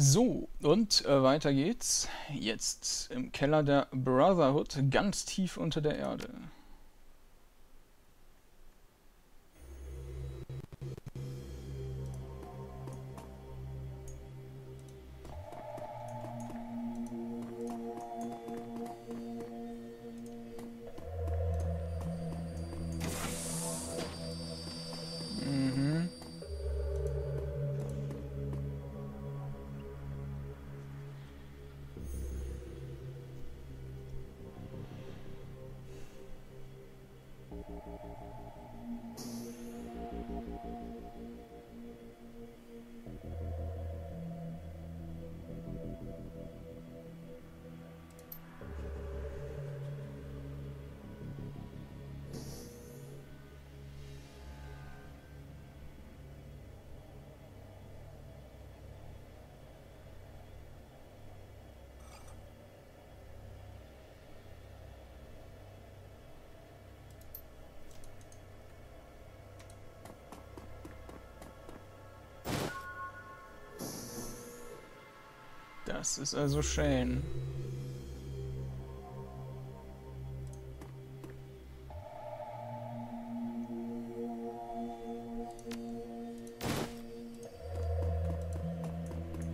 So, und äh, weiter geht's. Jetzt im Keller der Brotherhood, ganz tief unter der Erde. Das ist also Shane.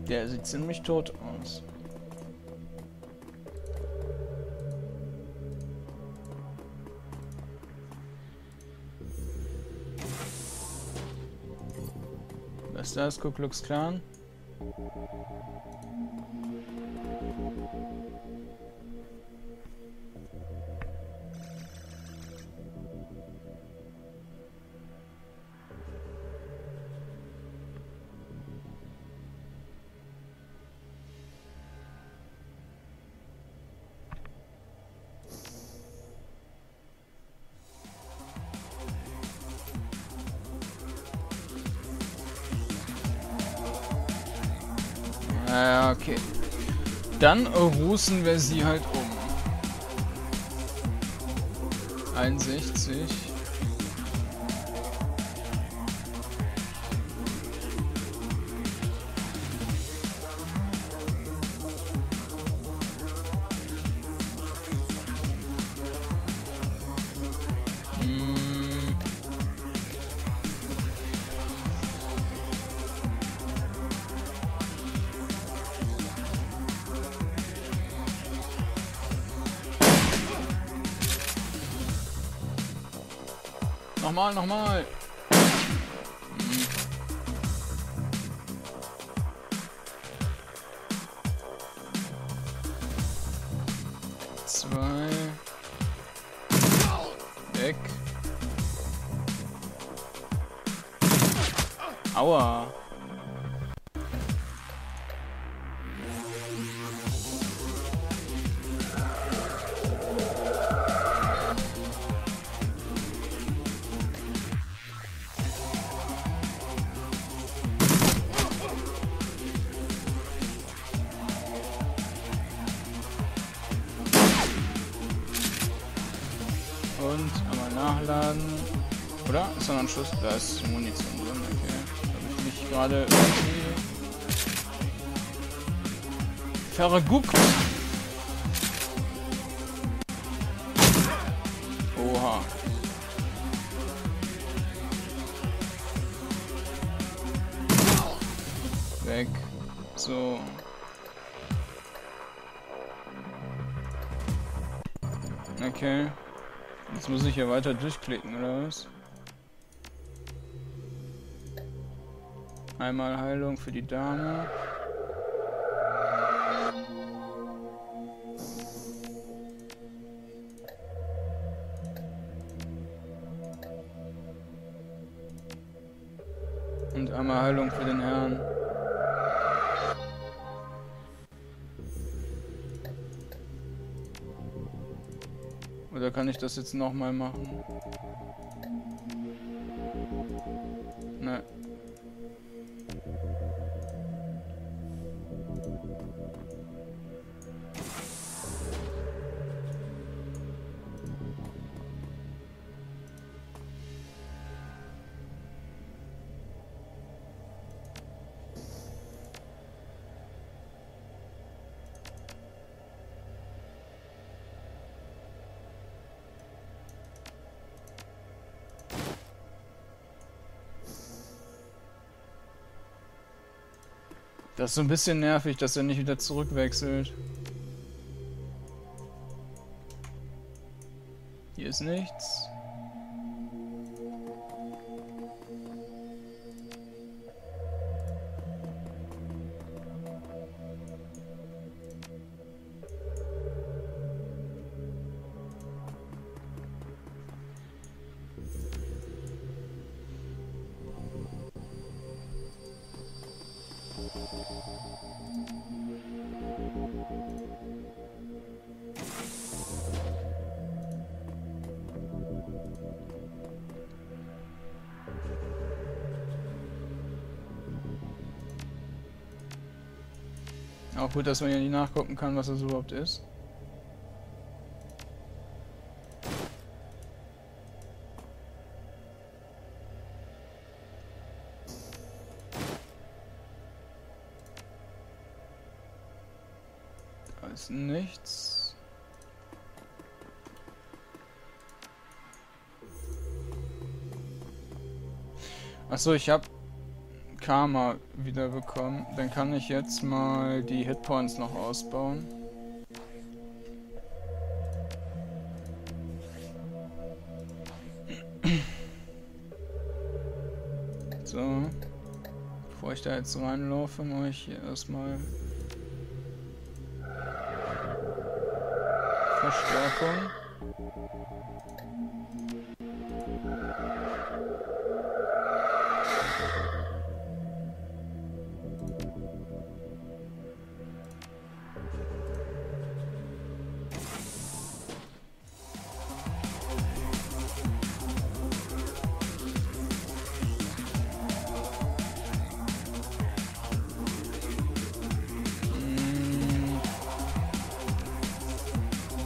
Der sieht ziemlich tot aus. Was ist das? Ku Klux Klan? Okay. Dann rußen wir sie halt um. 61. Nochmal, nochmal. Nachladen. Oder? Ist da noch ein Schuss? Da ist Munition drin, okay. Da hab ich gerade irgendwie verguckt. Oha. Weg. So. Okay. Jetzt muss ich hier weiter durchklicken, oder was? Einmal Heilung für die Dame. Und einmal Heilung für den kann ich das jetzt nochmal machen? Das ist so ein bisschen nervig, dass er nicht wieder zurückwechselt. Hier ist nichts. Auch gut, dass man ja nicht nachgucken kann, was das überhaupt ist. Da ist nichts. Achso, ich habe Karma wieder bekommen. Dann kann ich jetzt mal die Hitpoints noch ausbauen. So. Bevor ich da jetzt reinlaufe, mache ich hier erstmal Verstärkung.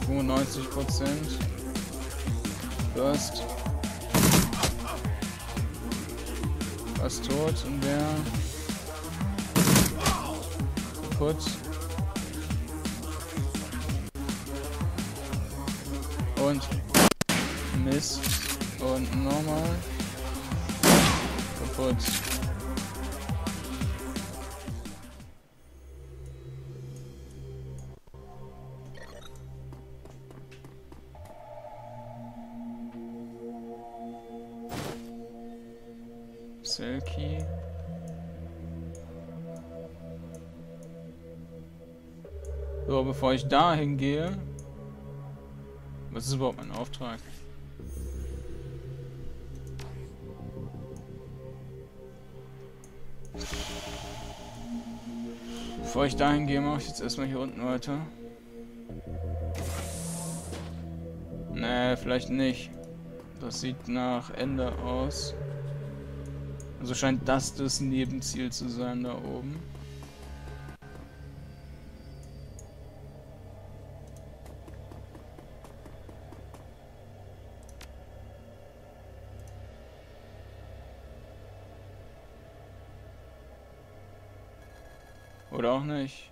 95 Prozent. Burst. Fast tot und wer kaputt. Und Mist. Und nochmal. Kaputt. Bevor ich dahin gehe. Was ist überhaupt mein Auftrag? Bevor ich dahin gehe, mache ich jetzt erstmal hier unten weiter. Nee, vielleicht nicht. Das sieht nach Ende aus. Also scheint das das Nebenziel zu sein da oben. Oder auch nicht.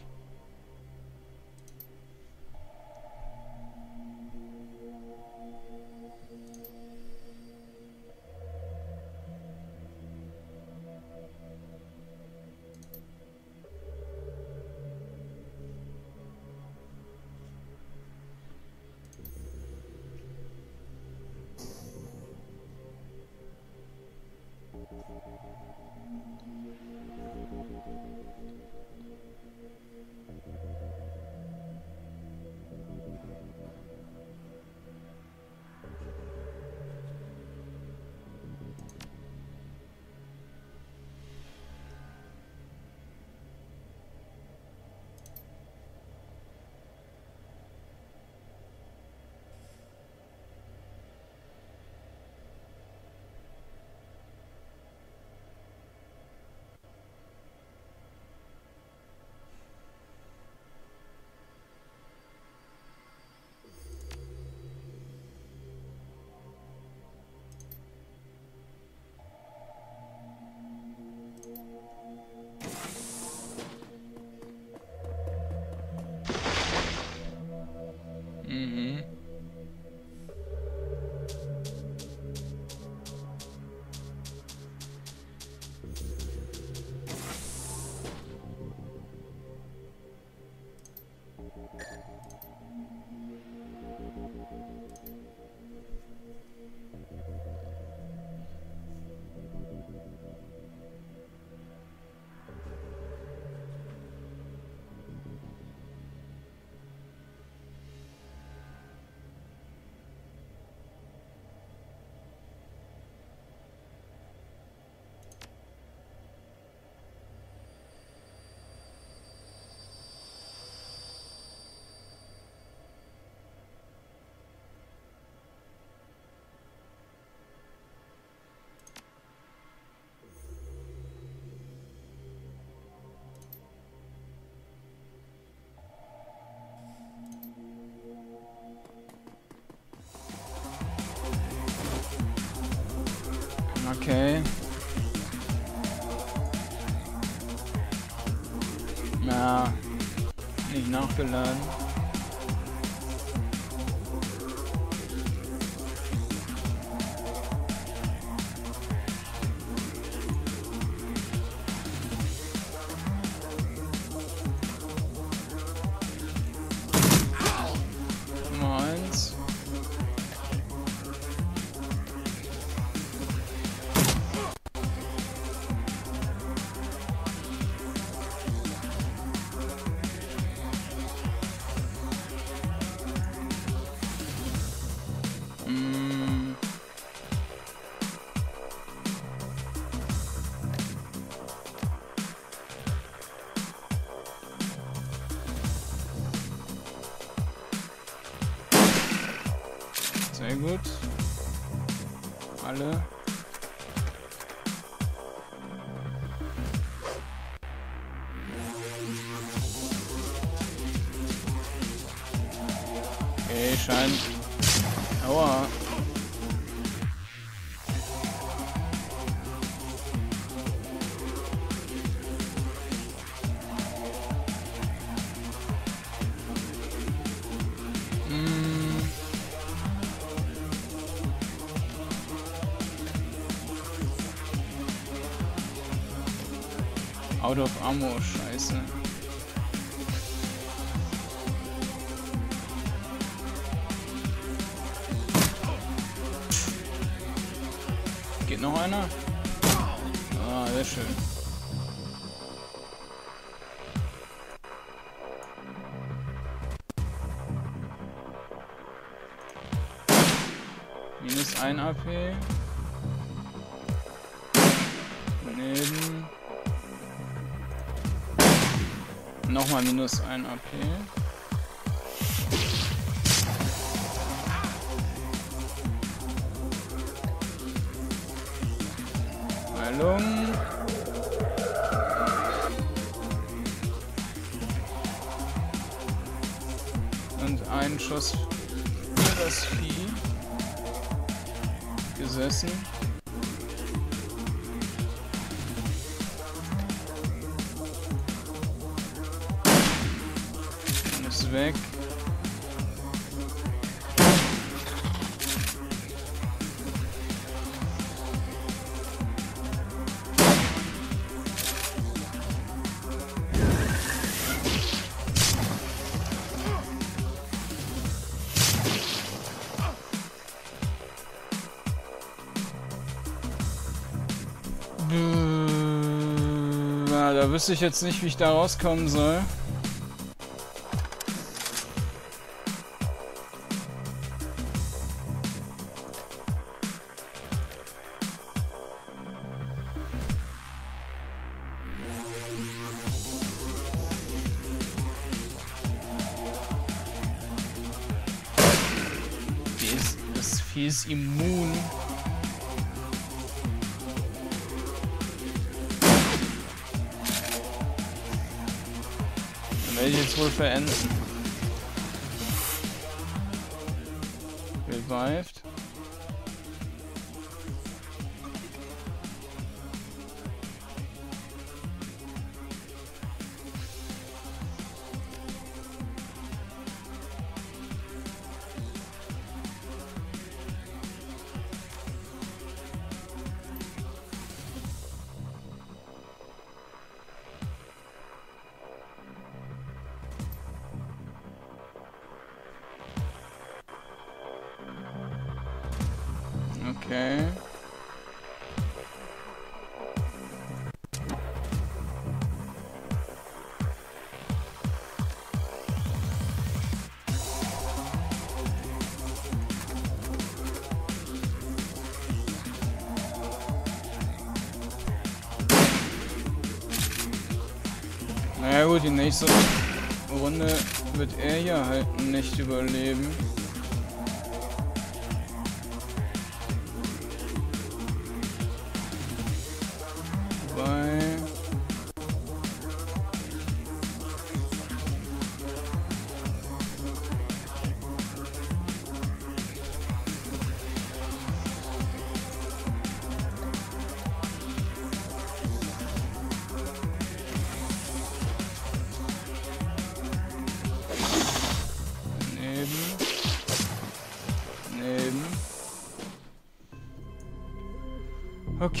nicht nachgeladen. Out of Ammo, scheiße. Geht noch einer? Ah, sehr schön. Minus 1 AP. Nochmal minus 1 AP. Heilung. Und ein Schuss für das Vieh gesessen. Weg. Ja, da wüsste ich jetzt nicht, wie ich da rauskommen soll. Okay. Naja gut, die nächste Runde wird er ja halt nicht überleben.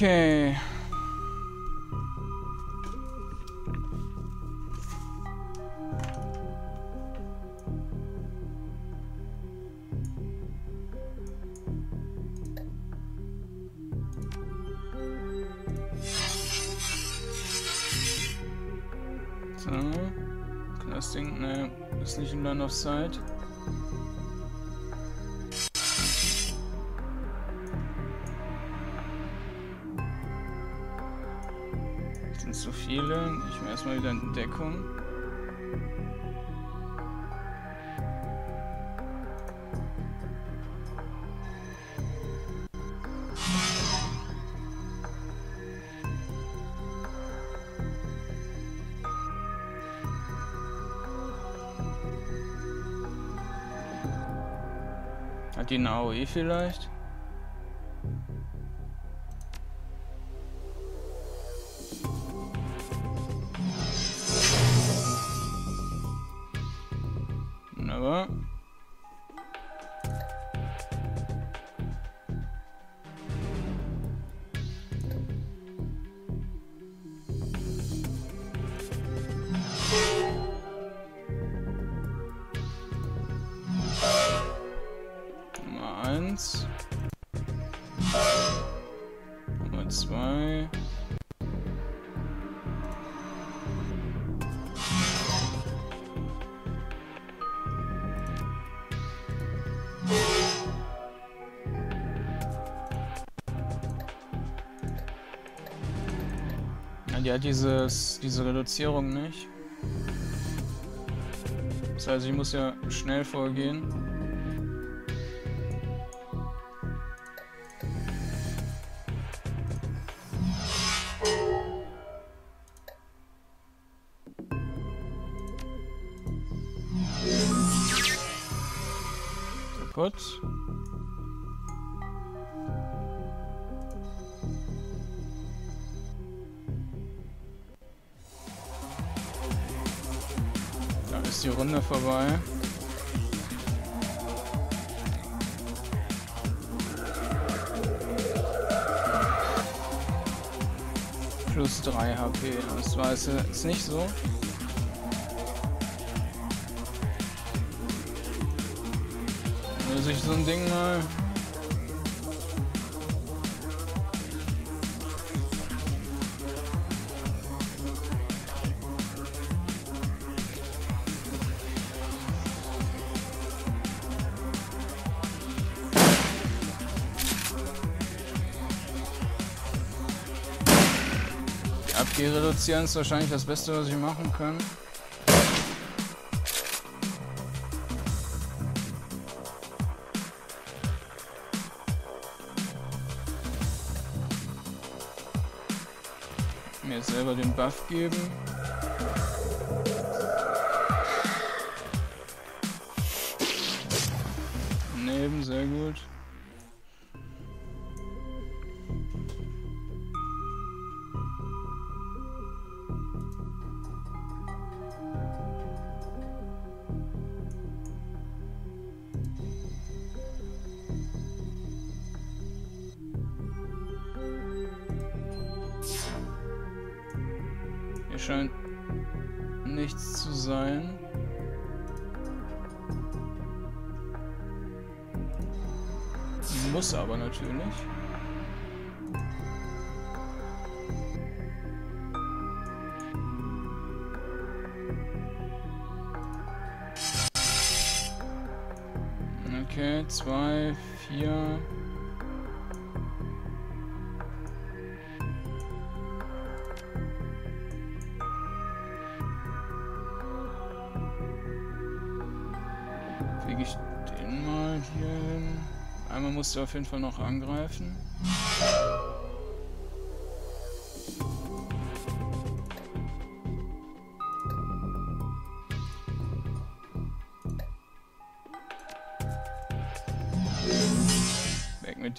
Okay. So. Kann das Ding, ne, ist Sight. Sind zu viele. Ich mir erstmal wieder in Deckung. Hat die eine AOE vielleicht? Ja, dieses, diese Reduzierung nicht. Das heißt, ich muss ja schnell vorgehen. Ist die Runde vorbei. Plus 3 HP. Das es jetzt nicht so. Löse ich so ein Ding mal. Reduzieren ist wahrscheinlich das Beste, was ich machen kann. Mir selber den Buff geben. Okay, zwei, vier. Kriege ich den mal hier hin? Einmal musst du auf jeden Fall noch angreifen.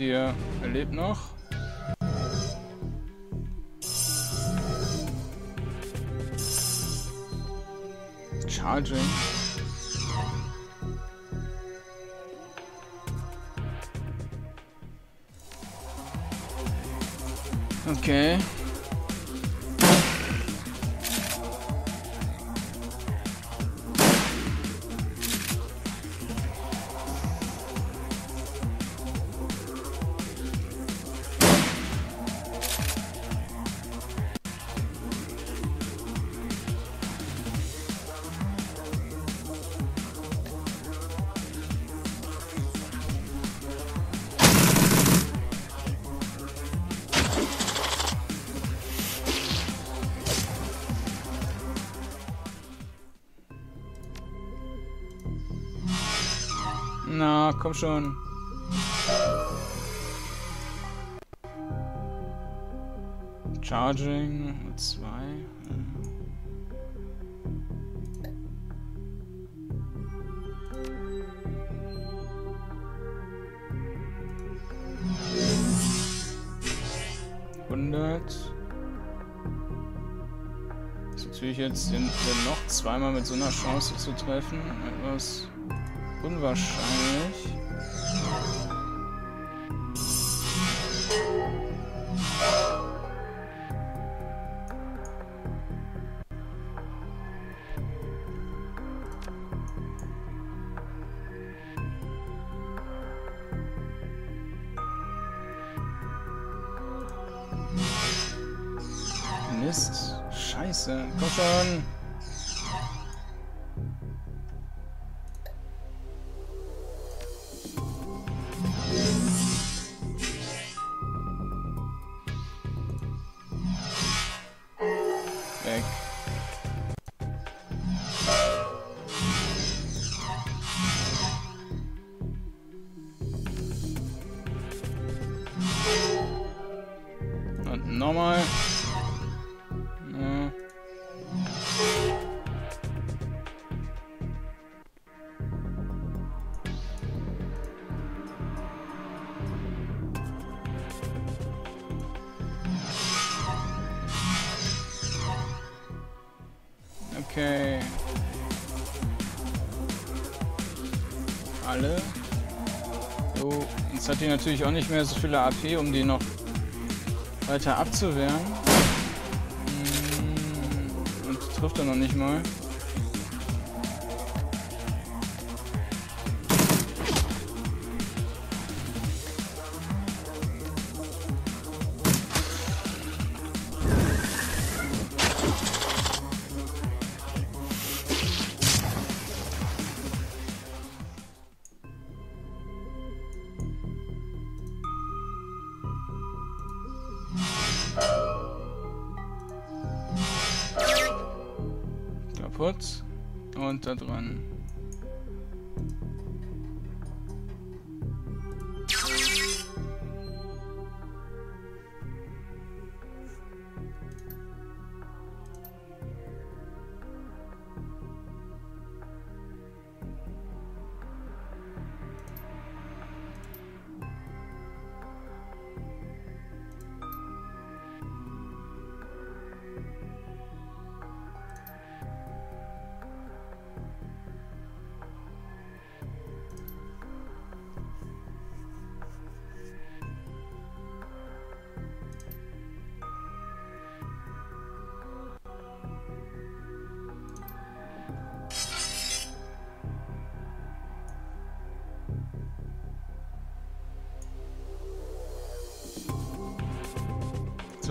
Dir. Er lebt noch. Charging. Schon. Charging, zwei. Hundert. Das ist natürlich jetzt den, den noch zweimal mit so einer Chance zu treffen. Etwas unwahrscheinlich. Die natürlich auch nicht mehr so viele AP, um die noch weiter abzuwehren. Hm, und trifft er noch nicht mal. Kaputt. Und da dran.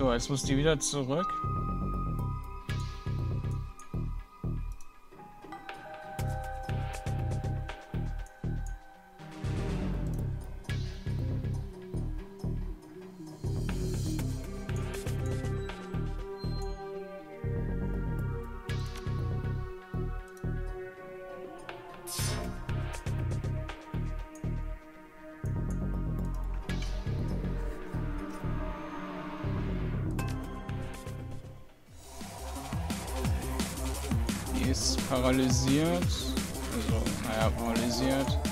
So, jetzt muss die wieder zurück. Paralysiert. Also, naja, paralysiert.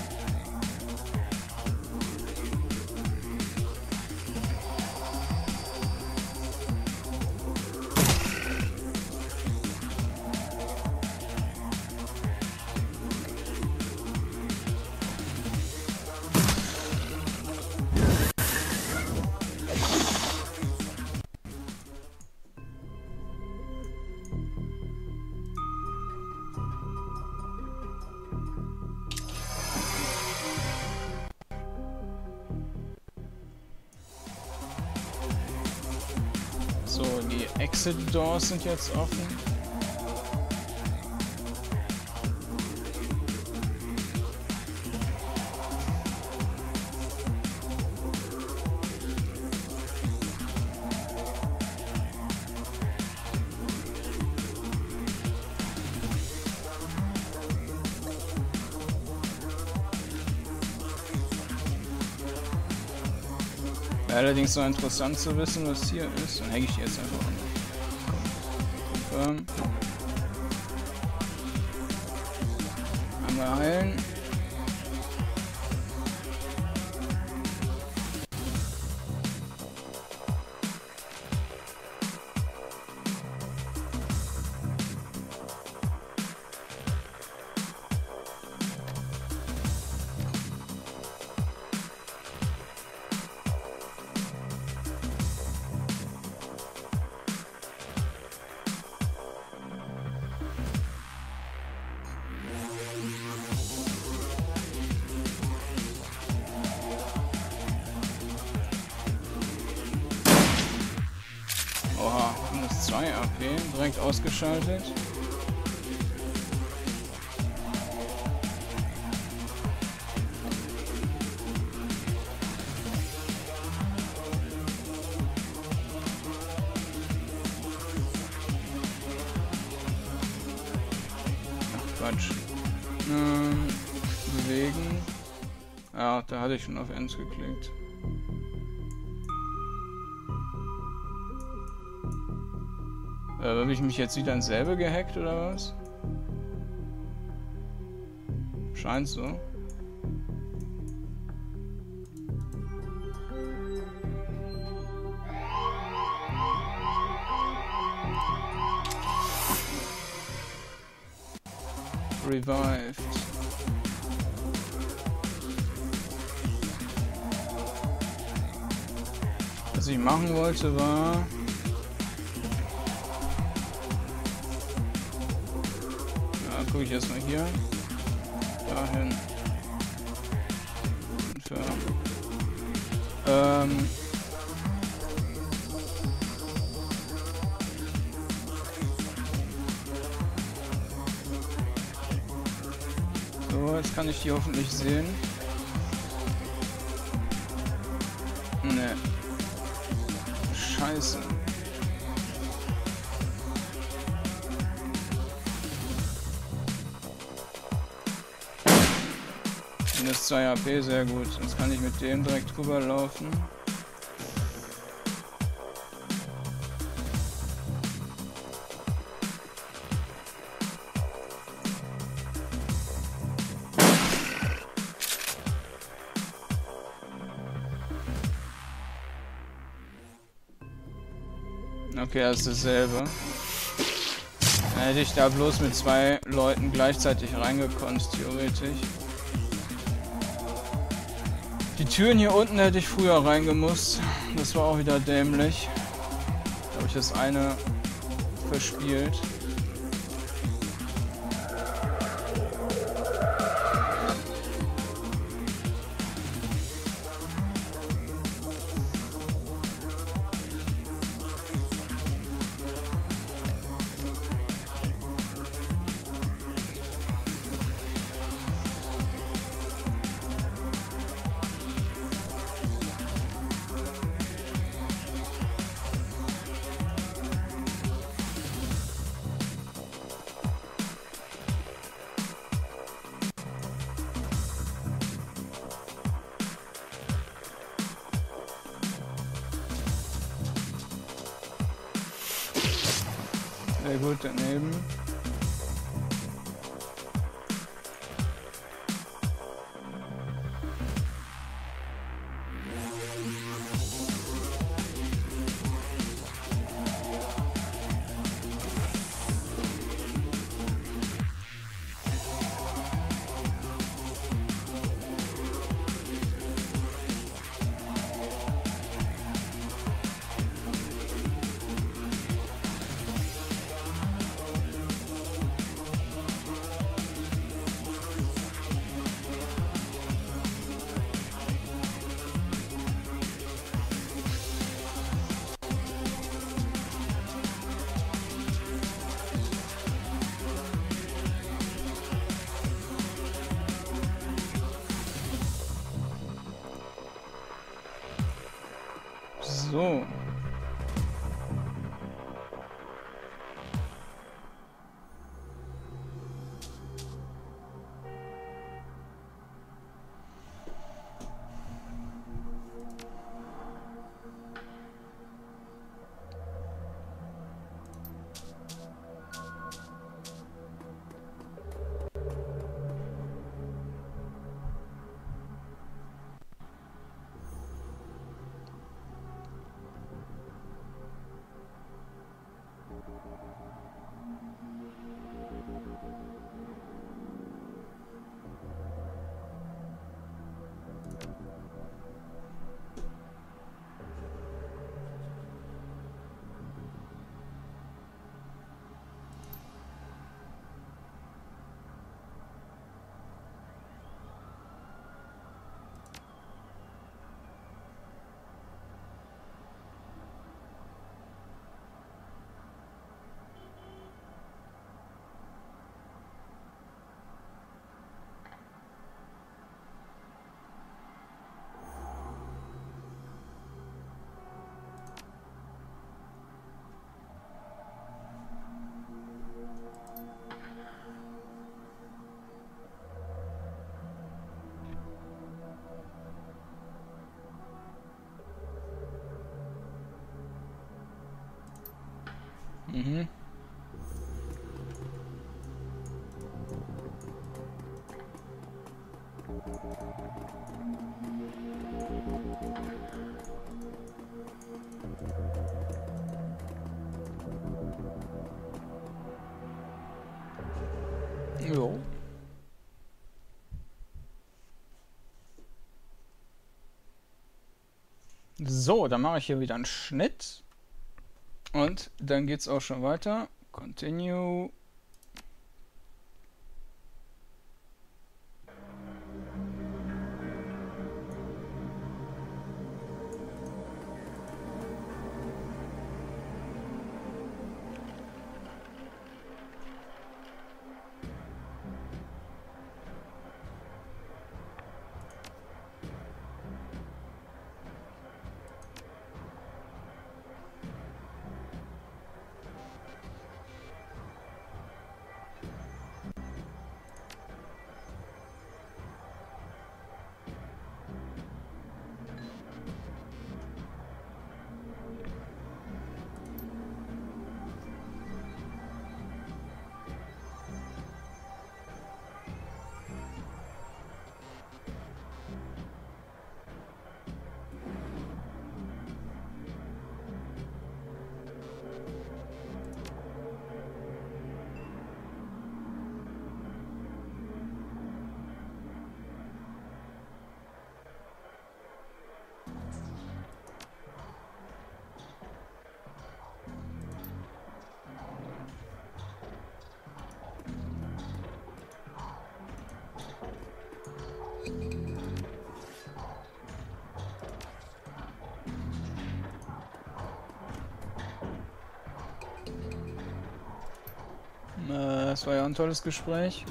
Exit Doors sind jetzt offen. Allerdings so interessant zu wissen, was hier ist. Dann hänge ich jetzt einfach an. 2 AP, direkt ausgeschaltet. Ach Quatsch. Ähm, bewegen. Ja, da hatte ich schon auf Ends geklickt. Äh, habe ich mich jetzt wieder ins selbe gehackt oder was? Scheint so. Revived. Was ich machen wollte war... ich erstmal hier. Dahin. Entfernen. Ähm. So, jetzt kann ich die hoffentlich sehen. 2 HP, sehr gut. Jetzt kann ich mit dem direkt drüber laufen. Okay, das ist dasselbe. Dann hätte ich da bloß mit zwei Leuten gleichzeitig reingekonnt, theoretisch. Die Türen hier unten hätte ich früher reingemusst. Das war auch wieder dämlich. Da habe ich das eine verspielt. So. Mhm. Jo. So, dann mache ich hier wieder einen Schnitt. Und dann geht es auch schon weiter. Continue. Das war ja ein tolles Gespräch.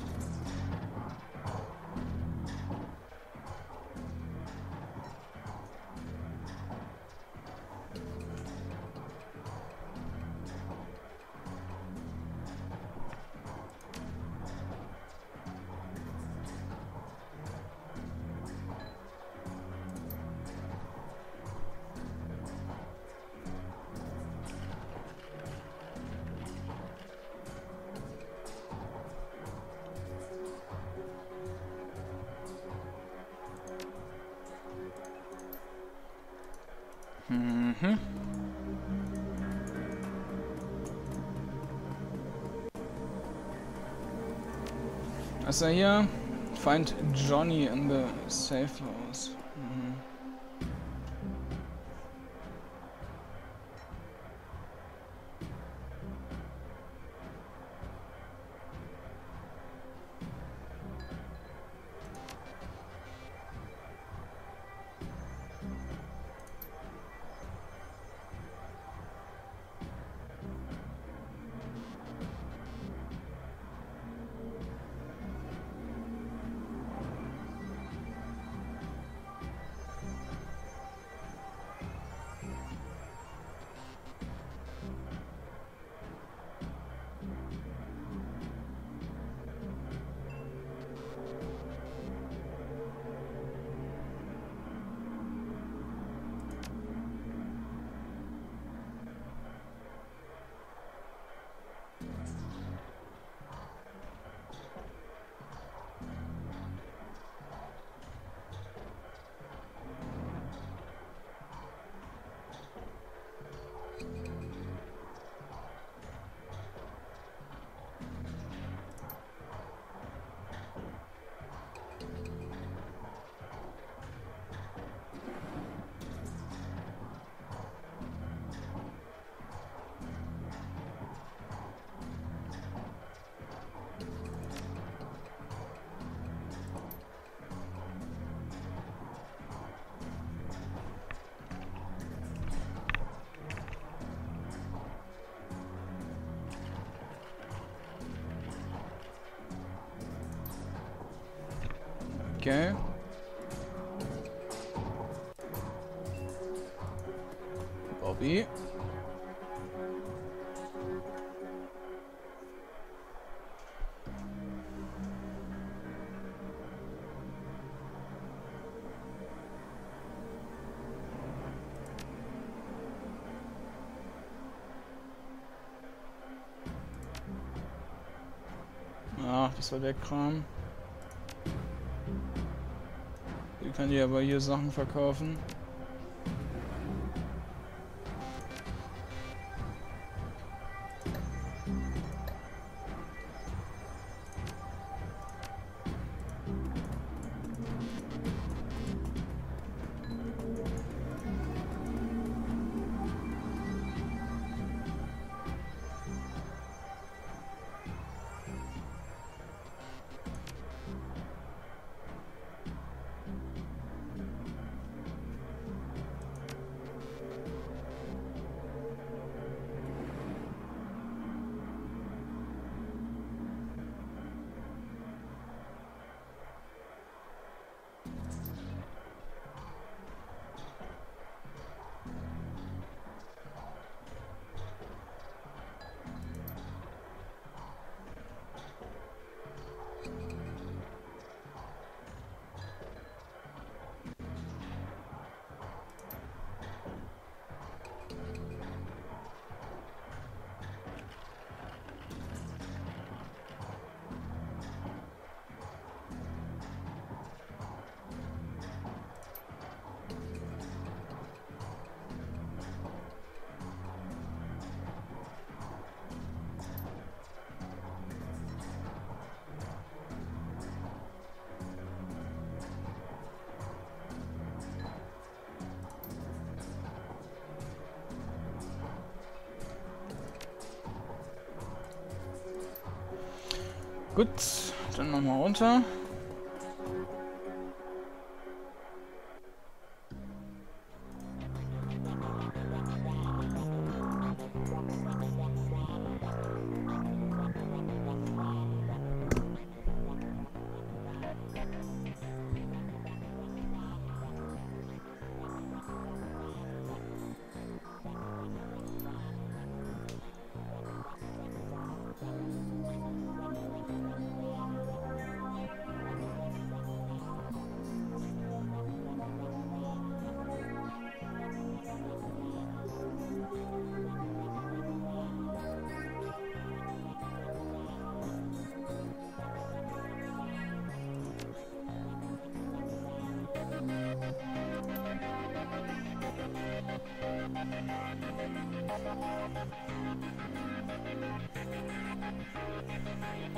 Er? Find Johnny in the safe house. Okay. Bobby. Ach, das war der Kram. Können die aber hier Sachen verkaufen. Gut, dann nochmal runter.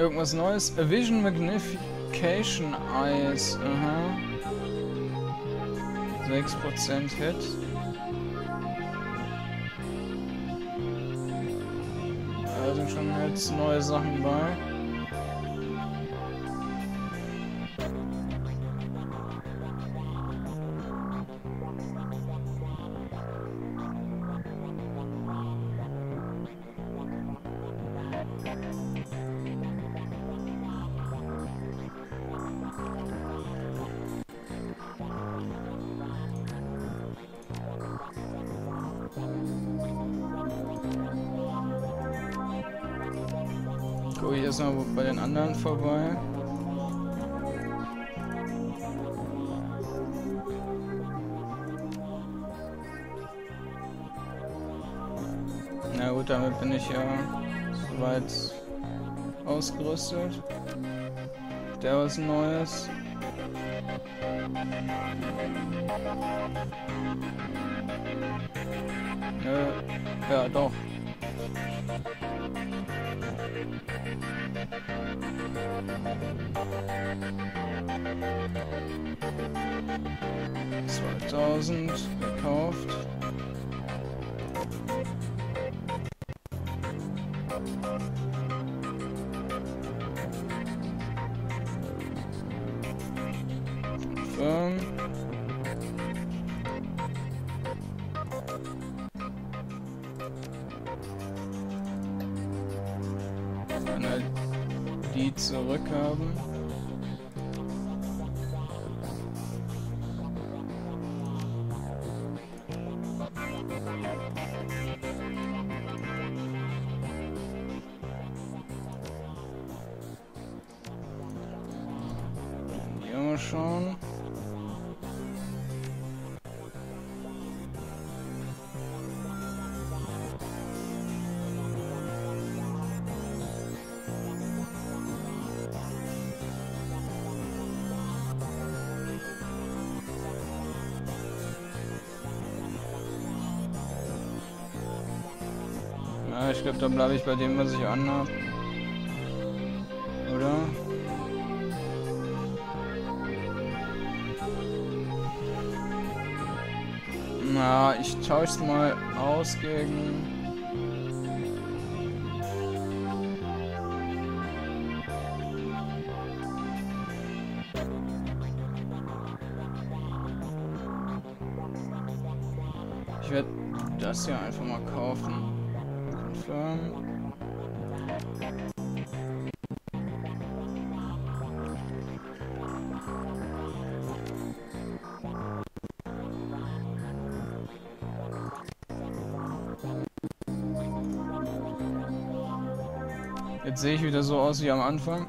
Irgendwas Neues? A Vision Magnification Eyes. Aha. 6% Hit. Da sind schon jetzt neue Sachen bei. Ausgerüstet. Der was Neues. Äh, ja, doch. Zweitausend die zurückhaben. Ich glaube, da bleibe ich bei dem, was ich anhab. Oder? Na, ich tausche es mal aus gegen... Ich werde das hier einfach mal kaufen. Confirm. Jetzt sehe ich wieder so aus wie am Anfang.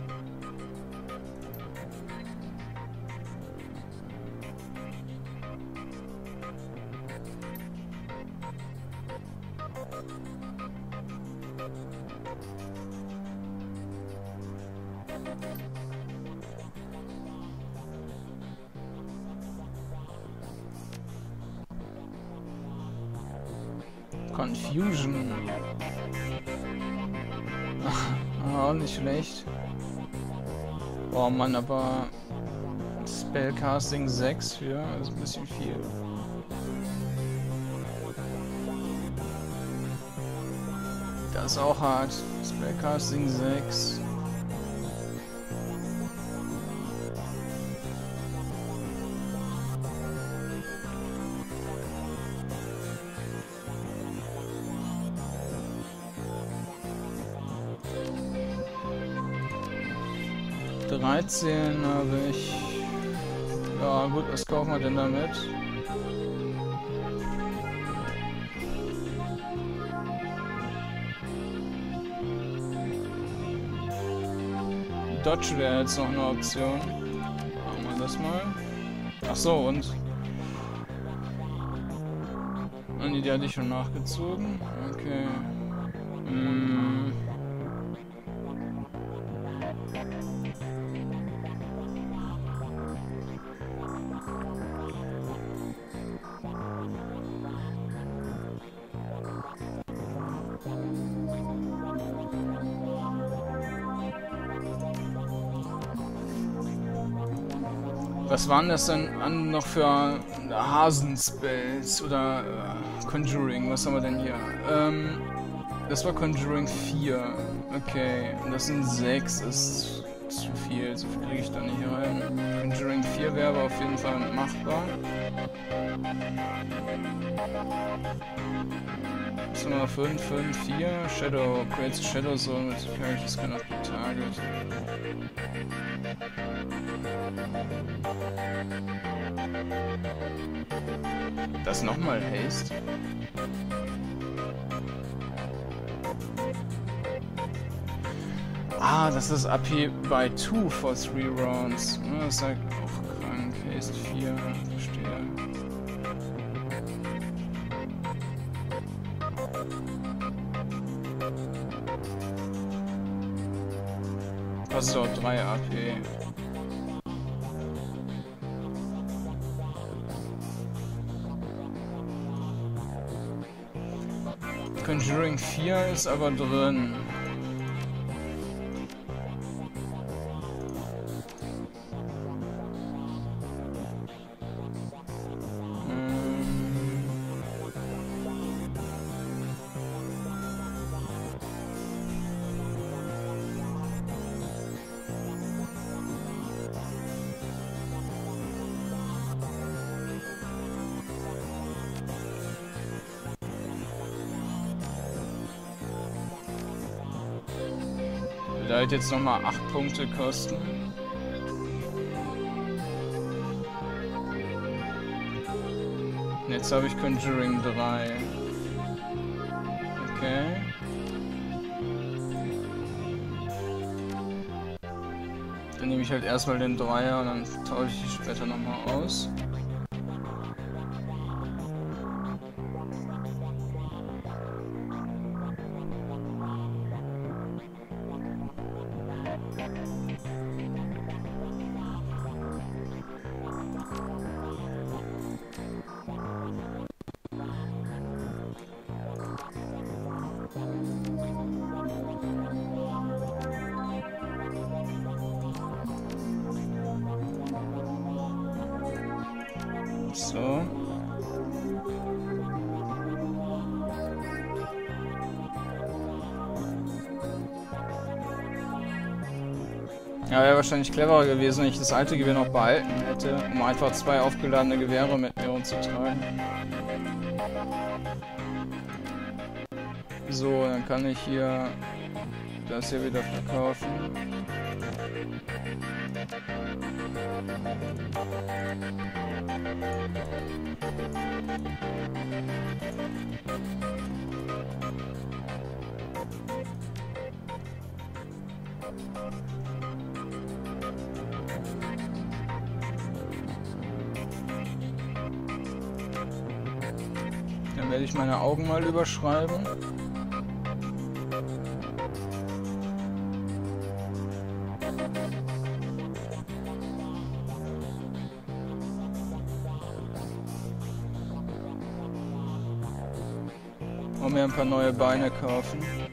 'Confusion'. auch nicht schlecht. Oh Mann, aber Spellcasting 6 für ist ein bisschen viel. Das ist auch hart. Spellcasting 6. 13 habe ich. Ja gut, was kaufen wir denn damit? Dodge wäre jetzt noch eine Option. Machen wir das mal. Ach so, und... Und die hatte ich schon nachgezogen. Okay. Hm. Was waren das denn noch für Hasenspells oder äh, Conjuring? Was haben wir denn hier? Ähm, das war Conjuring 4. Okay, und das sind 6. Ist zu viel. So viel kriege ich da nicht rein. Conjuring 4 wäre aber auf jeden Fall machbar. Was haben wir? 5, 5, 4. Shadow. Creates Shadow Zone with characters cannot be target. Das nochmal Haste? Ah, das ist AP by 2 for 3 rounds. Das ist halt auch krank. Haste 4, verstehe. Kostet auch 3 AP. 4 ist aber drin. Würde halt jetzt nochmal 8 Punkte kosten. Jetzt habe ich Conjuring 3. Okay. Dann nehme ich halt erstmal den Dreier und dann tausche ich die später nochmal aus. Cleverer gewesen, wenn ich das alte Gewehr noch behalten hätte, um einfach zwei aufgeladene Gewehre mit mir rumzutragen. So, dann kann ich hier das hier wieder verkaufen. Werde ich meine Augen mal überschreiben. Und mir ein paar neue Beine kaufen.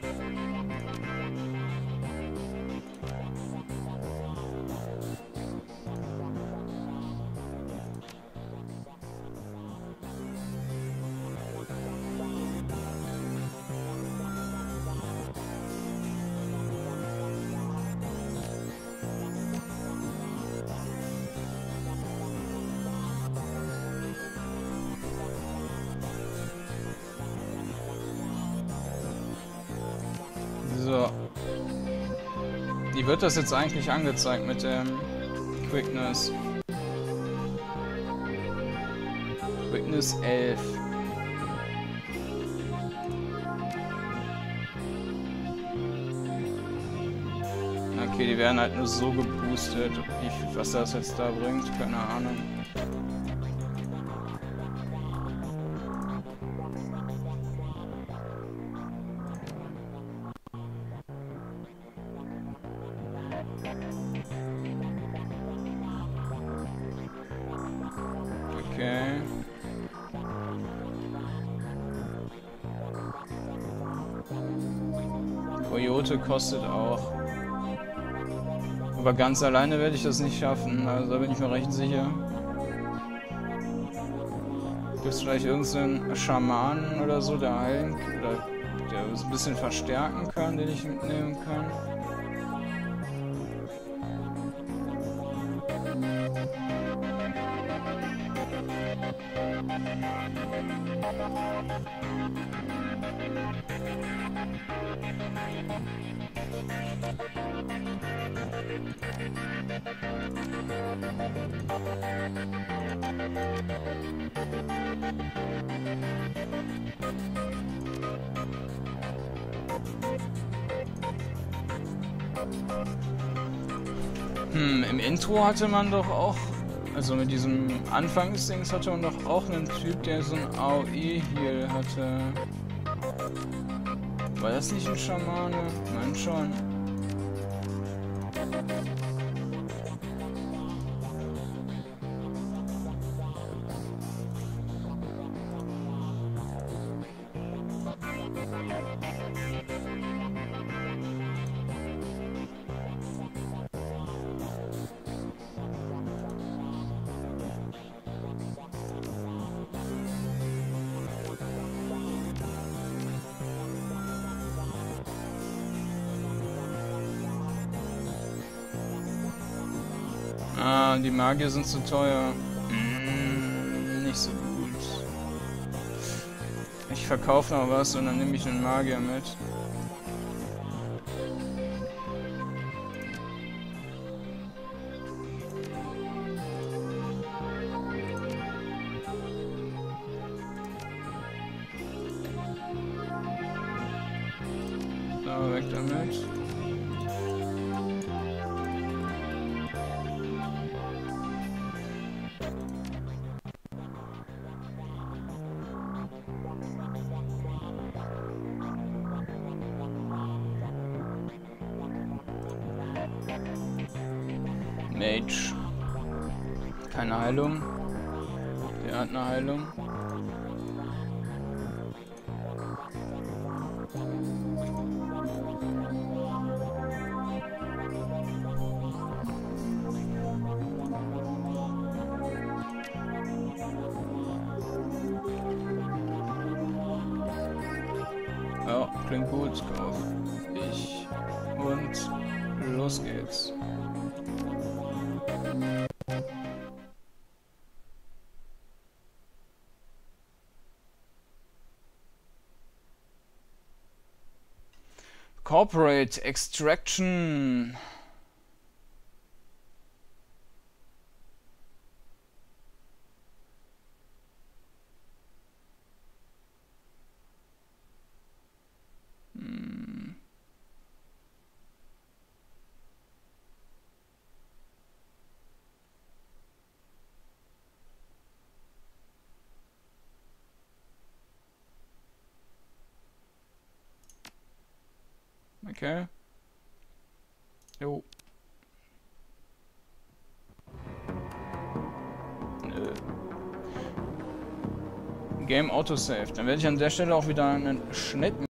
Wird das jetzt eigentlich angezeigt mit dem Quickness? Quickness 11. Okay, die werden halt nur so geboostet. Wie, was das jetzt da bringt, keine Ahnung. Kostet auch. Aber ganz alleine werde ich das nicht schaffen, also da bin ich mir recht sicher. Gibt es vielleicht irgendeinen Schamanen oder so, der heilen oder der es ein bisschen verstärken kann, den ich mitnehmen kann? Hatte man doch auch, also mit diesem Anfangsdings hatte man doch auch einen Typ, der so ein AOE-Heal hatte. War das nicht ein Schamane? Nein, schon. Magier sind zu teuer. Hm, nicht so gut. Ich verkaufe noch was und dann nehme ich einen Magier mit. So, weg damit. Corporate Extraction. Okay. Jo. Nö. Game Autosave. Dann werde ich an der Stelle auch wieder einen Schnitt